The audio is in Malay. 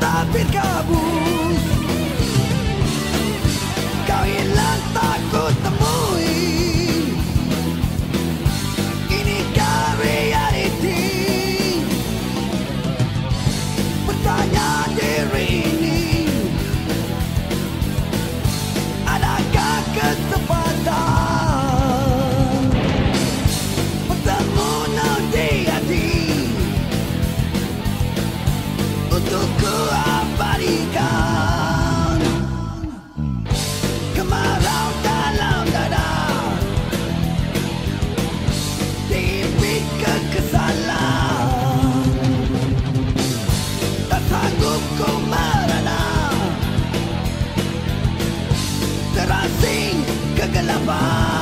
Tabir kabus Kau hilang takut temui. Inikah reality Bertanya la paz.